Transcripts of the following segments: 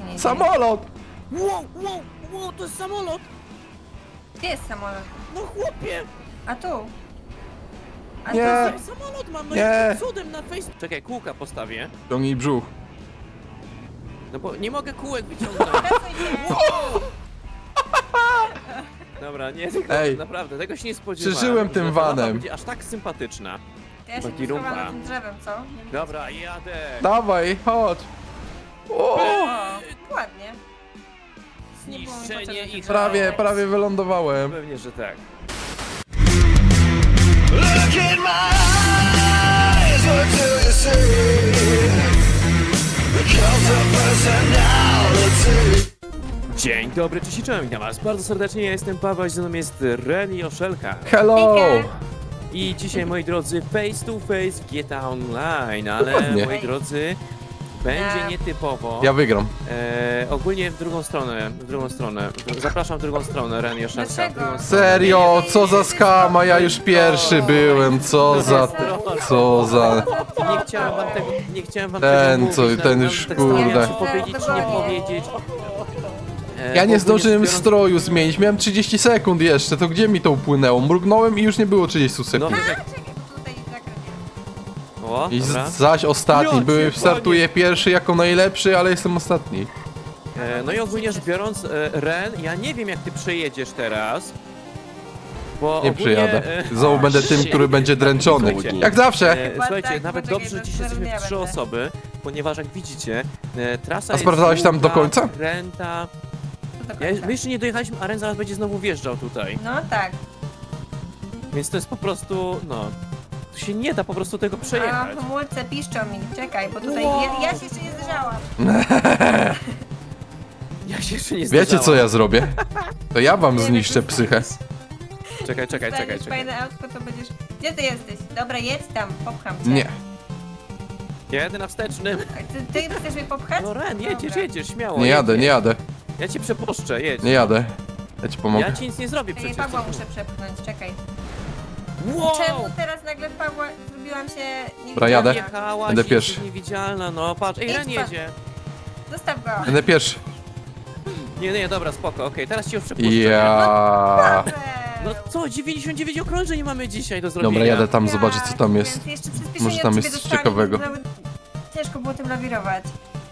się nie dzieje. Samolot! Wow, wow, wow, to jest samolot! Gdzie jest samolot? No chłopie! A tu. A Nie. tu Sam samolot mam, no Nie. jakim cudem na face... Czekaj, kółka postawię. Ciągnij brzuch. No bo nie mogę kółek wyciągnąć. Dobra, nie, tego, Ej. naprawdę, tego się nie spodziewałem. Przeżyłem tym vanem. będzie aż tak sympatyczna. Ja się Taki za tym drzewem, co? Dobra, jadę. Dawaj, chodź. O, ładnie. Nie było mi Zniszczenie potrzebne ich. tego prawie, prawie wylądowałem. Pewnie, że tak. Look in my eyes, what do you see? The cult of personality. Dzień dobry, cześć i czołem, witam was bardzo serdecznie, ja jestem Paweł, ze mną jest Ren i Oszelka. Hello! I dzisiaj, moi drodzy, face to face w GTA Online, ale, Dokładnie. moi drodzy, będzie Ja- nietypowo. Ja wygram. E, ogólnie w drugą stronę, w drugą stronę. Zapraszam w drugą stronę, Ren Dlaczego? stronę. Serio, co za skama, ja już pierwszy byłem, co za... Co za... Nie chciałem wam tego, nie chciałem wam Ten, tego co- mówić, ten już, tak kurde. powiedzieć, czy nie powiedzieć. E, Ja nie zdążyłem biorąc- stroju zmienić, miałem 30 sekund jeszcze, to gdzie mi to upłynęło? Mrugnąłem i już nie było 30 No, sekund. tak. Tutaj zakręt. O, I dobra. zaś ostatni, byłem, startuję pierwszy jako najlepszy, ale jestem ostatni. E, no i ogólnie rzecz biorąc, e, Ren, ja nie wiem jak ty przejedziesz teraz. Bo Nie ogólnie, przyjadę. e, Znowu będę tym, który będzie dręczony. Słuchajcie. Jak zawsze. E, słuchajcie, tak, nawet dobrze, że dziś jesteśmy trzy osoby, ponieważ jak widzicie, e, trasa A jest sprawdzałeś tam do końca? Do Ja, końca. my jeszcze nie dojechaliśmy, a Ren zaraz będzie znowu wjeżdżał tutaj. No tak. Więc to jest po prostu, no... Się nie da po prostu tego A przejechać. hamulce piszczą mi. Czekaj, bo tutaj Wow. ja, ja się jeszcze nie zderzałam. Ja się jeszcze nie Wiecie co ja zrobię? To ja wam zniszczę psychę. Czekaj, czekaj, czekaj, czekaj. fajne autko, to będziesz... Gdzie ty jesteś? Dobra, jedź tam, popcham cię. Nie. Jedę na wstecznym. A Ty, ty chcesz mnie popchać? No Ren, jedziesz, Dobra. jedziesz, śmiało. Nie jadę, jedziesz. nie jadę, Ja cię przepuszczę, jedź. nie jadę. Ja ci Ja pomogę. ci nic nie zrobię przecież. Pawła muszę przepchnąć, czekaj. Wow! Czemu teraz nagle Pawła zrobiłam się Dobra, jadę. Jechałaś, Będę jesteś pierwszy. niewidzialna, no patrz, ej, Idź Ren pan. jedzie. Zostaw go. Będę pierwszy. Nie, nie, dobra, spoko, okej, teraz cię już przepuszczę. Ja. No co, 99 okrążeń mamy dzisiaj do zrobienia. Dobra, jadę tam zobaczyć co tam jest. Więc jeszcze przyspieszenie Może tam od jest ciebie dostałam, ciekawego. nawet Ciężko było tym lawirować.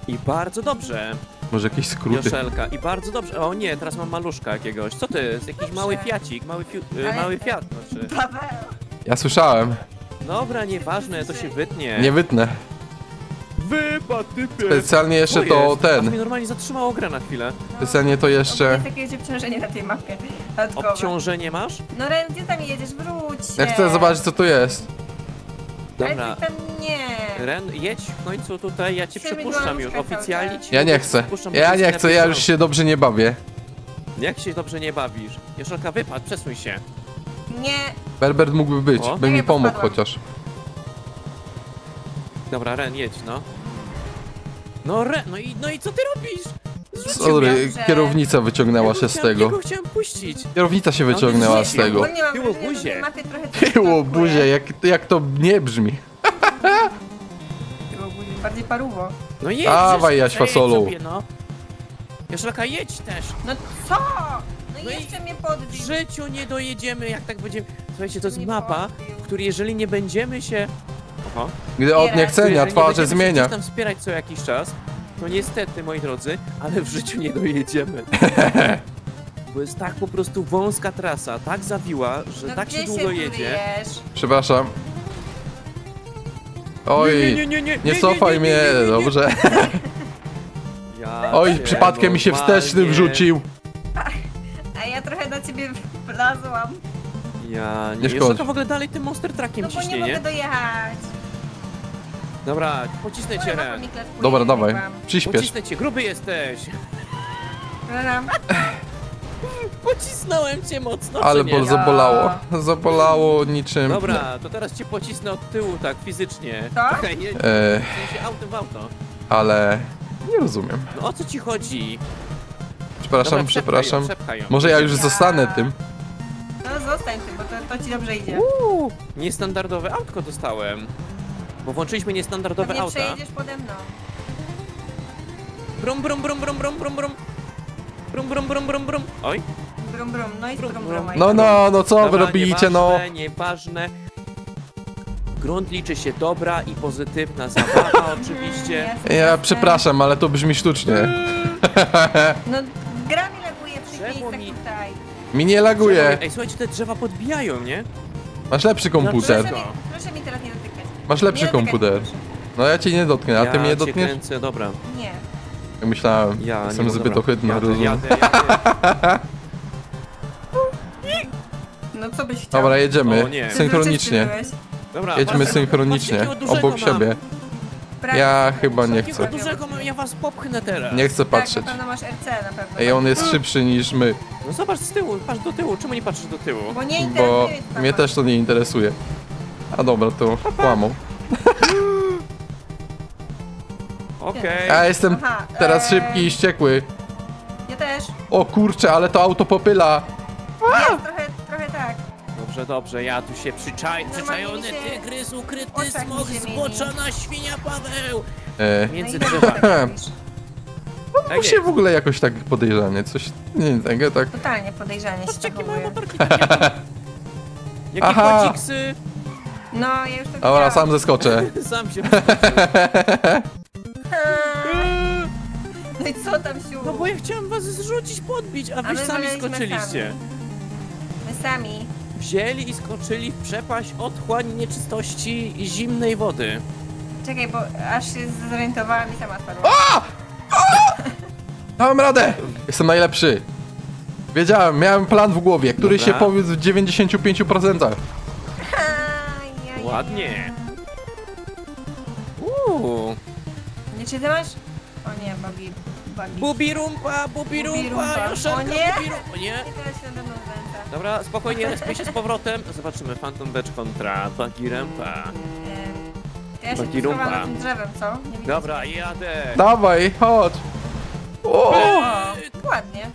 I bardzo dobrze, Może jakieś skróty. Joszelka, i bardzo dobrze. O nie, teraz mam maluszka jakiegoś. Co to jest? Jakiś mały fiacik, mały, fiu, y, Ale- mały fiat, znaczy. Paweł! Ja słyszałem. Dobra, nieważne, to się wytnie. Nie wytnę. Wypad, typie. Specjalnie jeszcze Co to jest? A to mnie ten. normalnie zatrzymało grę na chwilę. Specjalnie to jeszcze. Jest jakieś obciążenie na tej mapie. dodatkowe. Obciążenie masz? No Ren, gdzie tam jedziesz? Wróć. Ja chcę zobaczyć co tu jest. Dobra. Ale ty tam nie. Ren, jedź w końcu tutaj, ja cię przepuszczam już. Oficjalnie czas. cię Ja nie chcę. przepuszczam, Ja nie chcę, ja już się dobrze nie bawię. Jak się dobrze nie bawisz? Joszelka, wypad, przesuń się. Nie. Berbert mógłby być, O. by Ja mi pomógł podpadłam. chociaż. Dobra, Ren, jedź, no. No Ren, no i, no i co ty robisz? Zrzucił Sorry, dobrze. kierownica wyciągnęła Ja się z chciałem- tego. Ja go chciałem puścić. Kierownica się No, wyciągnęła z zrzucił. tego. Bo nie mam Było wrażenia, że buzie. na tej mapie trochę coś Było brakuje. buzie, jak, jak to nie brzmi. Paruwo. No jedź, Dawaj, Jaś jedź Fasolu. sobie, no. Jedź też. No co? No, No jeszcze mnie W podbił. życiu nie dojedziemy, jak tak będziemy... Słuchajcie, to jest Nie mapa, podbił. w której jeżeli nie będziemy się... Oho. Gdy od Jeżeli niechcenia Jeżeli nie twarze będziemy się zmienia. gdzieś tam wspierać co jakiś czas, to niestety, moi drodzy, ale w życiu nie dojedziemy. Bo jest tak po prostu wąska trasa, tak zawiła, że No tak gdzie się długo tu jedzie. Przepraszam. Oj, nie cofaj mnie, dobrze. Ja Oj, przypadkiem mi się wsteczny wrzucił. A ja trochę na ciebie wlazłam. Ja Nie nie w ogóle dalej tym monster truckiem No bo nie ciśnie, mogę nie? dojechać. Dobra, pocisnę cię, Ren. Dobra, nie dawaj, przyspiesz. Pocisnę cię, gruby jesteś. Dobra. Pocisnąłem cię mocno, Ale nie? bol zabolało. Zabolało niczym. Dobra, to teraz cię pocisnę od tyłu, tak, fizycznie. Czekaj, nie, w E, sensie autem w auto. ale nie rozumiem. No o co ci chodzi? Przepraszam, Dobra, przepchaj przepraszam. Ją, przepchaj ją. Może ja już Ja. zostanę tym. No zostań ty, bo to, to ci dobrze idzie. Uuu, niestandardowe autko dostałem. Bo włączyliśmy niestandardowe Pewnie auta. przejedziesz pode mną. Brum, brum, brum, brum, brum, brum, brum. Brum, brum, brum, brum, brum. Oj. Brum, brum, no i Brum, brum, brum. brum. No, no, no co wy Dobra, robicie, no? nieważne, Nieważne. Grunt liczy się dobra i pozytywna zabawa oczywiście. Jasne, Ja jasne. przepraszam, ale to brzmi sztucznie. No, gra mi laguje Drzewo miejscach mi- tutaj. Mi nie laguje. Ej, słuchajcie, te drzewa podbijają, nie? Masz lepszy komputer. Proszę mi, proszę mi teraz nie dotykać. Masz lepszy Nie komputer. proszę. No ja cię nie dotknę, a ty mnie cię dotkniesz? kręcę, dobra. Nie. Myślałem. Ja Jestem nie, zbyt dobra. ohydny, jadę, rozumiem. jadę, jadę. No co byś chciał? Dobra, jedziemy. O nie. Synchronicznie. Dobra, Jedźmy synchronicznie. jakiego Obok dużego mam. siebie. Ja chyba nie Takiego chcę. dużego mam, ja was popchnę teraz. Nie chcę Tak, patrzeć. na pewno masz RC na pewno. Ej, on jest szybszy niż my, No zobacz z tyłu, patrz do tyłu, czemu nie patrzysz do tyłu? Bo nie bo interesuje mnie też to nie interesuje. A dobra, to kłamą. Okej. Ja jestem Aha, teraz eee. szybki i wściekły. Ja też. O kurczę, ale to auto popyla. Jest trochę, tak. Dobrze, dobrze, ja tu się przyczaj... Przyczajony się tygrys, ukryty oczach mi smok, się zboczona świnia Paweł! E, Między no i drzewami. tak robisz. Tak mu się jest. w ogóle jakoś tak podejrzanie, coś, nie tego tak. Totalnie podejrzanie się Patrzcie, jakie mają zachowuje. motorki takie. Jakie Aha. No, ja już to Dobra, widziałam. sam zeskoczę. Sam się No i co tam siu? No bo ja chciałem was zrzucić, podbić, a wy sami woleliśmy skoczyliście. My sami. Wzięli i skoczyli w przepaść otchłań nieczystości i zimnej wody. Czekaj, bo aż się zorientowałam i sama spadłam. Dałem radę! Jestem najlepszy. Wiedziałem, miałem plan w głowie, który Dobra. się powiódł w 95%. Ajajaj. Ładnie. Uuu. Nie, czy ty masz? O nie, Babi. Babi. Bubi rumpa, bubi rumpa, Bubirumpa. Joszelka, O nie! bubi rumpa. O nie? Nie, teraz się nade mną. Dobra, spokojnie, respię się z powrotem. Zobaczymy, Phantom Badge kontra. Em, Ja się Bagi tu schowam rumpa. na tym drzewem, co? Nie widzisz? Dobra, jadę. Dawaj, chodź. O, O, ładnie.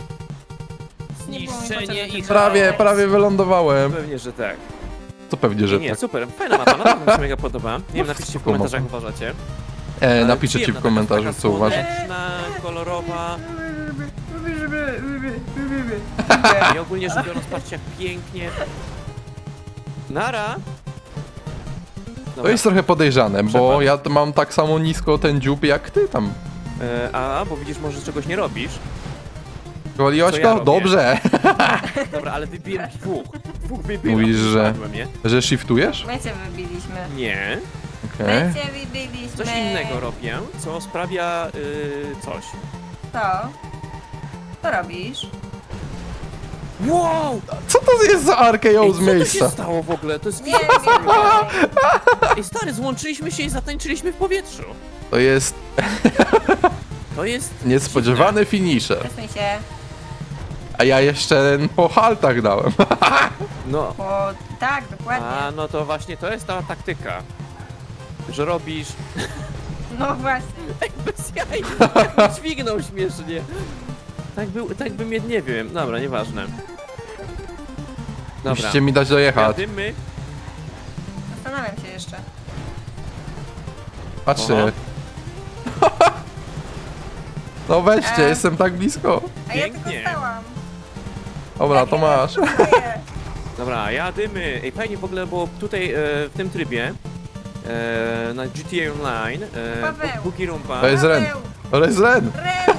Nie było mi Zniszczenie potrzebne ich. tego. prawie, prawie wylądowałem. Pewnie, że tak. To pewnie, że Nie, tak. super, fajna mapa, naprawdę mi się mega podoba. Nie wiem, napiszcie w komentarzach, jak uważacie. E, Ale napiszę ci przyjemna w komentarzu, taka co uważasz. słoneczna, kolorowa i ogólnie rzecz biorąc, patrzcie jak pięknie. Nara! To Dobra, jest trochę podejrzane, bo ja t- mam tak samo nisko ten dziób jak ty tam. e, a, bo widzisz, może czegoś nie robisz. Goliłaś Co go? ja robię? Dobrze. Dobra, ale wybiłem dwóch. Dwóch wybiłem. Mówisz, że- Spadłem, nie? Że shiftujesz? My cię wybiliśmy. Nie. Okej. My cię wybiliśmy. Coś innego robię, co sprawia y, coś. To? Co robisz? Wow! Co to jest za RKO Ej, z co to się miejsca? stało w ogóle? To jest Nie, nie, nie. Ej, stary, złączyliśmy się i zatańczyliśmy w powietrzu. To jest To jest... niespodziewany finisher. Przesuń się. A ja jeszcze po haltach dałem. No. Bo tak, dokładnie. A, no to właśnie to jest ta taktyka. Że robisz... No właśnie. Bez jaj! Dźwignął śmiesznie. Tak, był, tak by mnie, nie wiem. Dobra, nieważne. Dobra. Musicie mi dać dojechać. Jadymy. Zastanawiam się jeszcze. Patrzcie. No weźcie, E. jestem tak blisko. A ja Pięknie. tylko stałam. Dobra, to masz. Dobra, jadymy. Ej, fajnie w ogóle, bo tutaj e, w tym trybie e, na GTA Online e, Paweł. Buki Rumpa To jest Ren. To jest Ren. Ren!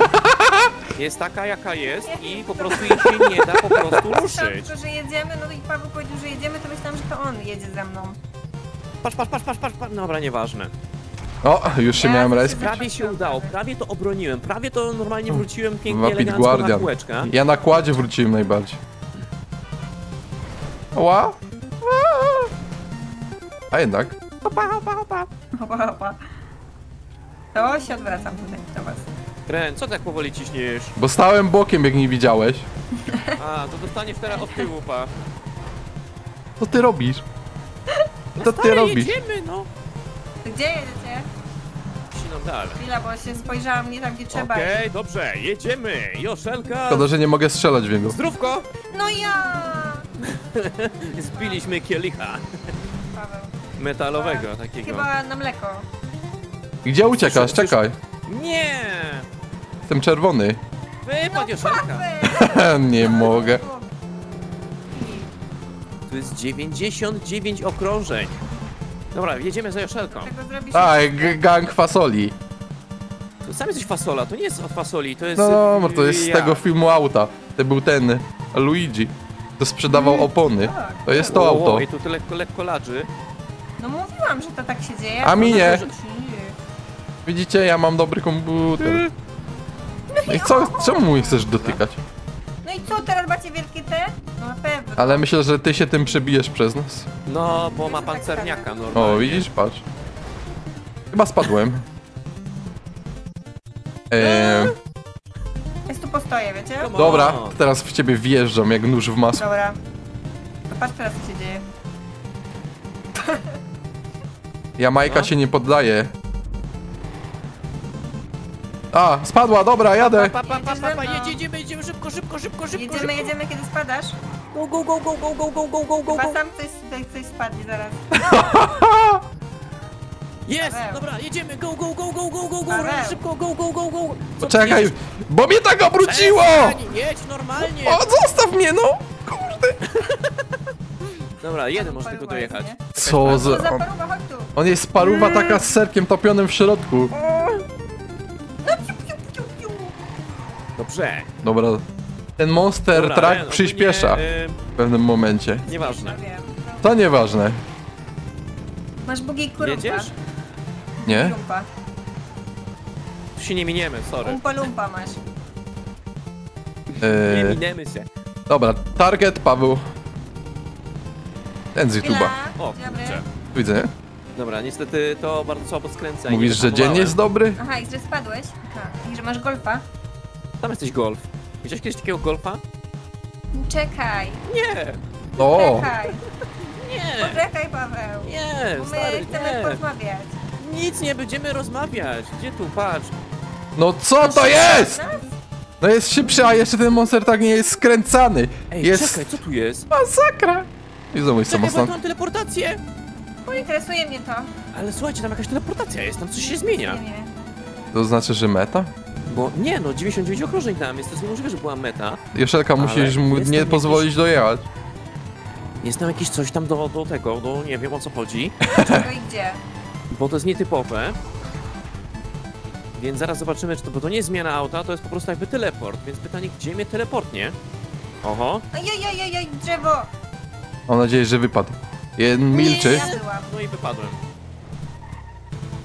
Jest taka jaka jest i po prostu jej się nie da po prostu ruszyć. tylko, że jedziemy, no i Paweł powiedział, że jedziemy, to myślałam, że to on jedzie ze mną. Patrz, patrz, patrz, patrz, patrz, patrz. Dobra, nieważne. O, już się Ja miałem to resp. się- Prawie się udało, prawie to obroniłem, prawie to normalnie wróciłem pięknie, Wapit elegancko na Guardian. kółeczka. Ja na kładzie wróciłem najbardziej. Ła? A jednak. Hopa, hopa, hopa. Hopa, hopa. To się odwracam tutaj do was. Ren, co tak powoli ciśniesz? Bo stałem bokiem, jak nie widziałeś. A, to dostaniesz teraz od tyłu, pa. Co ty robisz? Co ty Stary, robisz? jedziemy, no. Gdzie jedziecie? Siną dalej. Chwila, bo się spojrzałam nie tam, gdzie trzeba. Okej, dobrze, jedziemy. Joszelka. Szkoda, że nie mogę strzelać w niego. Zdrówko. No ja! Zbiliśmy kielicha Paweł. metalowego takiego. Chyba na mleko. Gdzie uciekasz? Czekaj. Nie! Jestem czerwony. Wypadł Joszelka. nie mogę. Tu jest 99 okrążeń. Dobra, jedziemy za Joszelką. Tak, gang fasoli. To sam jesteś fasola, to nie jest od fasoli, to jest... No dobra, to jest z ja. tego filmu auta. To był ten Luigi. To sprzedawał opony. To jest to O, auto. I tu to lekko, ladży. No mówiłam, że to tak się dzieje. A mi nie. Widzicie, ja mam dobry komputer. No i co, czemu mnie chcesz dotykać? No i co, teraz macie wielkie te? No na pewno. Ale myślę, że ty się tym przebijesz przez nas. No, bo ma Jest tak pancerniaka samo. normalnie. O, widzisz, patrz. Chyba spadłem. Eee, Ja tu postoję, wiecie? Come on. dobra, teraz w ciebie wjeżdżam jak nóż w masło. Dobra. To patrz teraz, co się dzieje. Jamajka No. się nie poddaje. A, spadła, dobra, jadę. Pa, pa, pa, pa, pa, Jedziemy. jedzie, jedziemy, jedziemy szybko, szybko, szybko, szybko. Jedziemy, szybko. jedziemy, kiedy spadasz. Go, go, go, go, go, go, go, go, go, go, Chyba go. sam tutaj ktoś spadnie zaraz. Jest, dobra, jedziemy, go, go, go, go, go, go, go, Paweł. szybko, go, go, go, go. Co jedziesz? bo mnie tak obróciło! Przestań, Jedź normalnie. O, zostaw mnie, no! Kurde. Dobra, jeden Paruwa tylko dojechać. Co za... On, jest paruwa taka z serkiem topionym w środku. Dobrze. Dobra. Ten Monster Dobra, Ren, ogólnie, przyspiesza y, w pewnym momencie. Nieważne. No. To nieważne. Masz bugi kurumpa. Jedziesz? Nie? Lumpa. Tu się nie miniemy, sorry. Umpa lumpa masz. Nie Eee, miniemy się. dobra, target Paweł. Ten z. YouTube'a. O, Dzień dobry. kurczę. Widzę, nie? Dobra, niestety to bardzo słabo skręca. i nie Mówisz, że dzień jest dobry? Aha, i że spadłeś? Aha, i że masz golfa? Tam jesteś golf. Widziałeś kiedyś takiego golfa? Czekaj, Nie! O! czekaj, Nie! poczekaj Paweł. Nie, Bo my stary, chcemy nie. porozmawiać. Nic nie będziemy rozmawiać. Gdzie tu, patrz. No co to jest? Nas? No jest szybszy, a jeszcze ten Monster tak nie jest skręcany. Ej, Jest czekaj, co tu jest? masakra. I znowu jest Czekaj, bo ja tu samostan. mam teleportację! Interesuje mnie to. Ale słuchajcie, tam jakaś teleportacja jest, tam coś się zmienia. Nie, nie. To znaczy, że meta? Bo nie no, 99 okrążeń tam jest, to jest niemożliwe, że była meta. Joszelka, musisz mu jest nie tam pozwolić dojechać. Jest tam jakieś coś tam do, do tego, do nie wiem o co chodzi, Czego i gdzie? bo to jest nietypowe. Więc zaraz zobaczymy, czy to, bo to nie jest zmiana auta, to jest po prostu jakby teleport, więc pytanie, gdzie mnie teleportnie? Oho. Ajajajajaj, drzewo! Mam nadzieję, że wypadł. Jeden milczy. Ja byłam. No i wypadłem.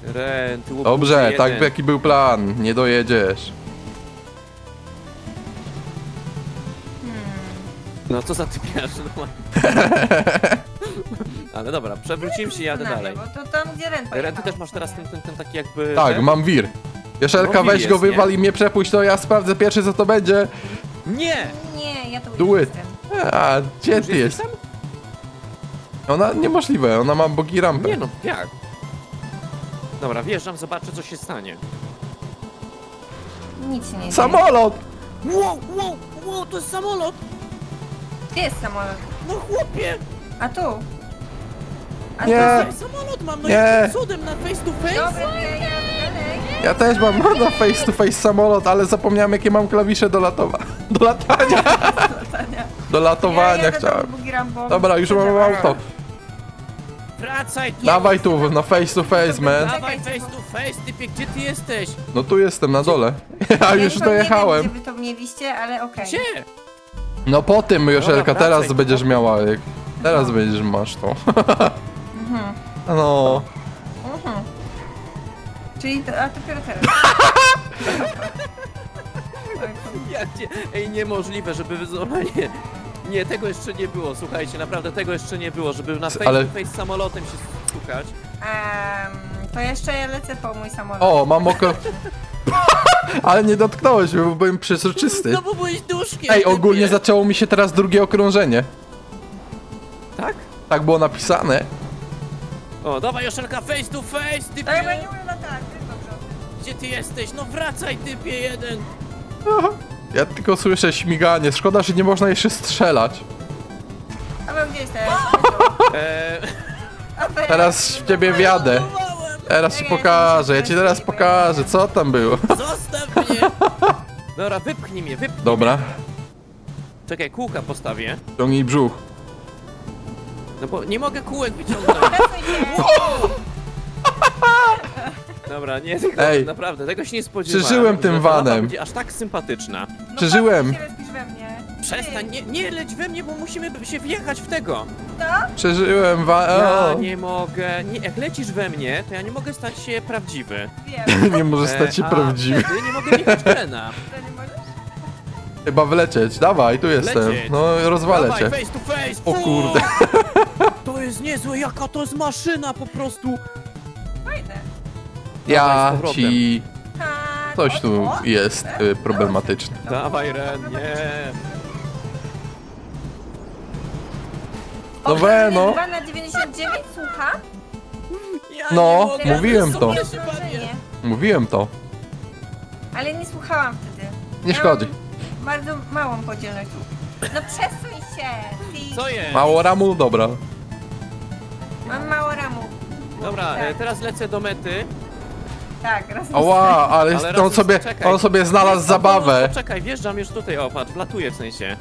Ren, ty Dobrze, tak jaki był plan. Nie dojedziesz. No co za typiarz, no. Ale dobra, przewrócimy się i jadę dalej. Bo to tam, gdzie Ren Ren, ty też masz teraz ten, ten, ten taki jakby... Tak, ten? mam wir. Joszelka, No, wir weź go, jest, nie? wywal i mnie przepuść, to ja sprawdzę pierwszy, co to będzie. Nie! Nie, ja tu Do it. jestem. A, gdzie Już ty jesteś jest? Ona niemożliwe, ona ma bogi rampę. Nie no, jak? Dobra, wjeżdżam, zobaczę co się stanie. Nic się nie dzieje. Samolot! Wow, wow, wow, to jest samolot! Gdzie jest samolot? No chłopie! A tu? A Nie. Ej, samolot mam, no Nie. jakim cudem na face to tu? face? Ja jadę dalej. Ja też mam na face to face samolot, ale zapomniałem jakie mam klawisze do latowa. Do latania. Do latowania chciałem. Dobra, już mam auto. Wracaj tu! Dawaj tu, na face to face, man. Dawaj face to face, typie, gdzie ty jesteś? No tu jestem, na dole. Ja Ja już to dojechałem. Nie wiem, gdzie wy to mieliście, ale okej. Gdzie? No po tym, Joszelka, wracaj teraz tu, będziesz miała. jak- Teraz będziesz masz to. Mhm. No. Mhm. Czyli to, a dopiero teraz. Ja cię... Ej, niemożliwe, żeby wyzwanie... Nie, tego jeszcze nie było, słuchajcie, naprawdę tego jeszcze nie było, żeby na face Ale- to face samolotem się stukać. Um, to jeszcze ja lecę po mój samolot. O, mam oko. Ale nie dotknąłeś, bo byłem przezroczysty. No bo byłeś duszkiem, Ej, typie. ogólnie zaczęło mi się teraz drugie okrążenie. Tak? Tak było napisane. O, dawaj Joszelka, face to face, typie! Tak, ja nie umiem latać, dobrze. Gdzie ty jesteś? No wracaj, typie jeden! Ja tylko słyszę śmiganie. Szkoda, że nie można jeszcze strzelać. Paweł, gdzie jesteś? Eee, Teraz w ciebie wjadę. Teraz ci pokażę, ja ci teraz pokażę, co tam było. Zostaw mnie! Dobra, wypchnij mnie, wypchnij. Dobra, Czekaj, kółka postawię. ciągnij brzuch. No bo nie mogę kółek wyciągnąć. Dobra, nie, tylko Ej. naprawdę, tego się nie spodziewałem. Przeżyłem tym że ta mapa vanem. będzie aż tak sympatyczna. No Przeżyłem. patrz, się respisz we mnie. Przestań, nie, nie leć we mnie, bo musimy się wjechać w tego. Co? Przeżyłem wa... Ja O, nie mogę, nie, jak lecisz we mnie, to ja nie mogę stać się prawdziwy. Wiem. nie może stać się E, a prawdziwy. wtedy nie mogę wjechać w. To nie możesz? Chyba wlecieć, dawaj, tu jestem. Lecieć. No, rozwalę Dawaj, cię. face to face! O kurde. To jest niezłe, jaka to jest maszyna po prostu. Ja Dawaj, z powrotem. ci... Tak. Coś tu jest y, problematyczne. Dawaj, Ren, nie. No we, no. 2 na 99, słucha? No, mówiłem to. wrażenie, Mówiłem to. Ale nie słuchałam wtedy. Nie Miałam szkodzi. Bardzo małą podzielność. No przesuń się! Ty. Co jest? Mało ramu, dobra. Mam mało ramu. Dobra, e, Tak. teraz lecę do mety. Tak, raz Ała, ale, Ale on sobie, czekaj. on sobie znalazł zabawę. o, Czekaj, wjeżdżam już tutaj, o patrz, wlatuję w sensie.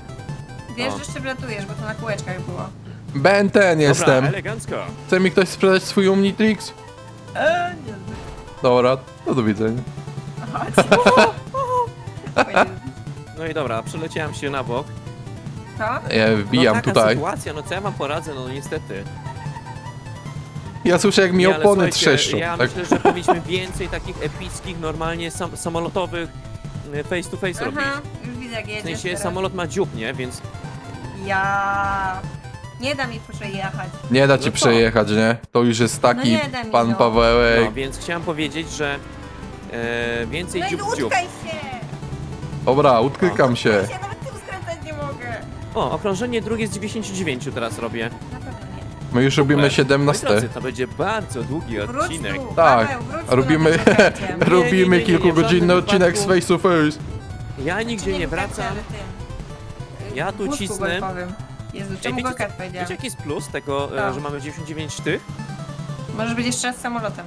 Wiesz, że jeszcze wlatujesz, bo to na kółeczkach było. Ben ten jestem. Elegancko. Chce mi ktoś sprzedać swój Omnitrix? Eee, nie Dobra, no do widzenia. No i dobra, przeleciałem się na bok. Co? Ja wbijam no, taka tutaj. sytuacja, no co ja wam poradzę, no niestety. Ja słyszę jak mi Nie, opony trzeszczą. Ja Tak? myślę, że powinniśmy więcej takich epickich, normalnie sam, samolotowych face to face robić. Aha, już widzę jak W jedziesz sensie teraz. samolot ma dziób, nie? Więc Ja... Nie da mi przejechać. Nie da No ci co? przejechać, nie? To już jest taki No nie da mi, pan no. Pawełek. no, więc chciałem powiedzieć, że e, więcej No i dziób w dziób. utkaj się! Dobra, utkykam się. Ja się nawet tym skręcać nie mogę. O, okrążenie drugie z 99 teraz robię. My już robimy Moi 17. drodzy, to będzie bardzo długi Wróć odcinek. tu, Tak, Paweł, wróć tu robimy, na tym zakręcie. nie, nie, robimy nie, kilkugodzinny odcinek z face to face. Ja nigdzie nie wracam. Ja tu cisnę. Jezu, Ej, czemu wiecie, powiedziałem? wiecie jaki jest plus tego, e, Co? że mamy 99 tych? Możesz być jeszcze raz samolotem.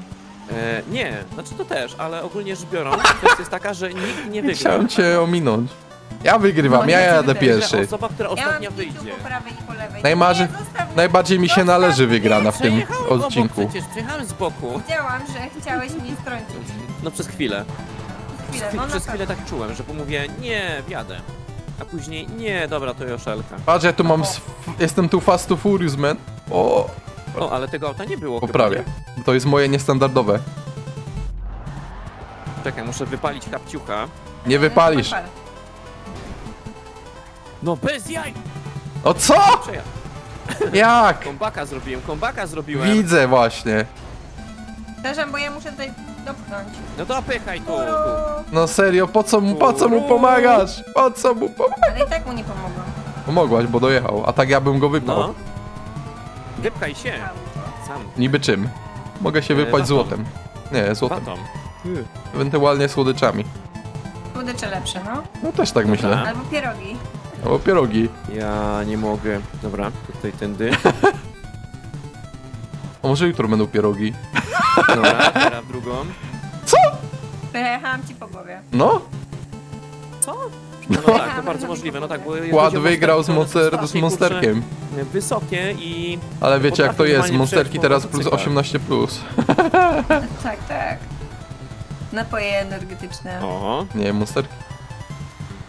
E, nie, znaczy to też, ale ogólnie rzecz biorąc, kwestia jest taka, że nikt nie wygra. Chciałem cię ominąć. Ja wygrywam, No, ja jadę pierwszy. Osoba, która Ja ostatnia mam pięciu wyjdzie. po prawej i po lewej. Najmarzy- Nie, zostaw mnie. Najbardziej mi się należy wygrana w tym Przejechałem obok odcinku. przecież, przejechałem z boku. Wiedziałam, że chciałeś mnie strącić. No przez chwilę. Chwilę, Przez, no przez na chwilę tak czułem, że pomówię, nie, wjadę. A później, nie, dobra, to Joszelka. Patrz, ja tu mam... sw- Jestem tu fast to furious, man. O, O, ale tego auta nie było poprawię. chyba, To jest moje niestandardowe. nie? Czekaj, muszę wypalić kapciucha. Nie wypalisz. Podpal. No bez jaj! O co? Przejadł. Jak? Kombaka zrobiłem, kombaka zrobiłem. Widzę właśnie. Przepraszam, bo ja muszę tutaj dopchnąć. No to pychaj tu, tu. No serio, po co mu, po co mu pomagasz? Po co mu pomagasz? Ale i tak mu nie pomogłam. Pomogłaś, bo dojechał, a tak ja bym go wypał. No. Wypchaj się. Sam. Niby czym? Mogę się E, wypać złotem. Nie, złotem. Batom. Ewentualnie słodyczami. Słodycze lepsze, no. No też tak myślę. Albo pierogi. Albo pierogi. Ja nie mogę. Dobra, tutaj tędy. A może jutro będą pierogi? Dobra, teraz drugą. Przejechałam ci po głowie. No, Co? No, no tak, to bardzo możliwe, no tak, bo Kład wygrał z, monster, z monsterkiem. kurczę, Wysokie i... Ale wiecie jak to jest, monsterki teraz plus motocyklach. 18 plus. Tak, tak. Napoje energetyczne. O. Nie, monsterki.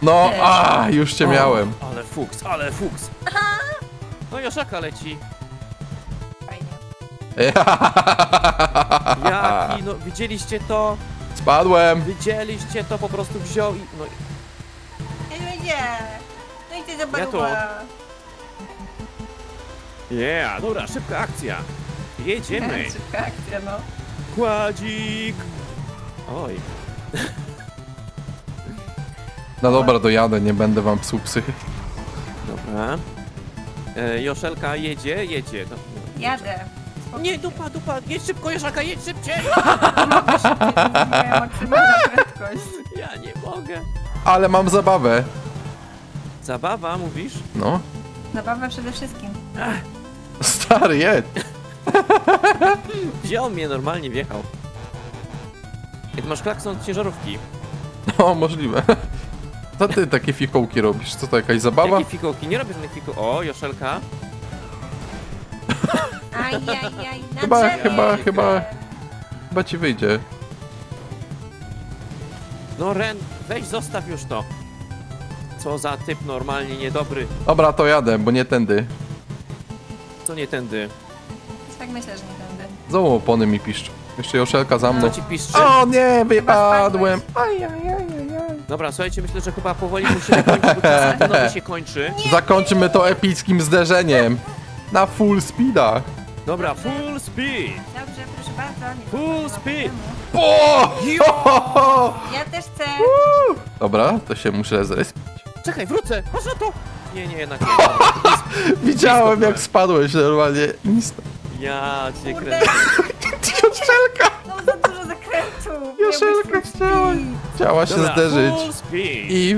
No, a już cię O, miałem. Ale fuks, ale fuks. No Joszaka leci. Fajnie. Jaki, no widzieliście to? Spadłem. Widzieliście to, po prostu wziął i... No, Nie będzie. No i ty za Ja yeah, dobra, szybka akcja. Jedziemy. Szybka akcja, no. Kładzik. Oj. No dobra, dojadę, nie będę wam psuł psychy. Dobra. E, Joszelka jedzie, jedzie. No, no, Jadę. Nie, dupa, dupa, jedź szybko, Joszaka, jedź szybciej! Moja maksymalna prędkość. Ja nie mogę. Ale mam zabawę. Zabawa, mówisz? No. Zabawa przede wszystkim. Stary, jedź. Wziął mnie, normalnie wjechał. Ty masz klakson od ciężarówki. No, możliwe. Co ty takie fikołki robisz? Co to, jakaś zabawa? Jakie fikołki? Nie robię żadnych fikołki. O, Joszelka. Ajajaj, na Chyba, drzewie. chyba, chyba, chyba ci wyjdzie. No Ren, weź zostaw już to. Co za typ normalnie niedobry. Dobra, to jadę, bo nie tędy. Co nie tędy? Tak myślę, że nie będę. Znowu opony mi piszczą. Jeszcze Joszelka za mną. Co ci piszczy? O nie, wypadłem. Dobra, słuchajcie, myślę, że chyba powoli musimy kończyć, bo czas antenowy się kończy. Zakończymy to epickim zderzeniem. Na full speedach. Dobra, full speed! Dobrze, proszę bardzo. Nie Full speed. O! Ja też chcę. Dobra, to się muszę zrespić. Czekaj, wrócę! Masz na to! Nie, nie, jednak nie. Widziałem jak spadłeś normalnie. Ja cię kręcę. Joszelka! no za dużo zakrętów. Joszelka chciała, chciała się Dobra, zderzyć. I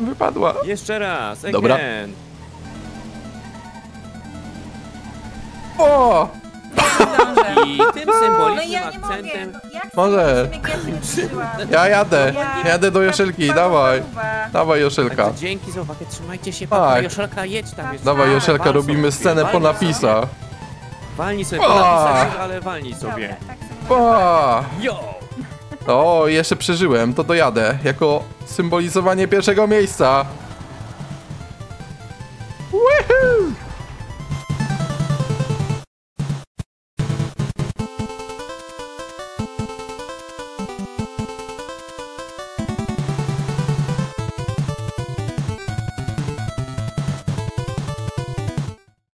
wypadła. Jeszcze raz, again. Dobra. O! I tym No symbolicznym ja nie mogę. akcentem... No, jak Może. ja. Ja jadę. Ja- Jadę do Joszelki, Tak, dawaj. Dawaj Joszelka. Także dzięki za uwagę, trzymajcie się, Tak. papa, Joszelka, jedź tam jeszcze. Dawaj Tak, Joszelka, robimy scenę po napisach. Walnij sobie ale walnij Dobra, sobie. tak sobie Pa! Yo! O, jeszcze przeżyłem, to dojadę. Jako symbolizowanie pierwszego miejsca.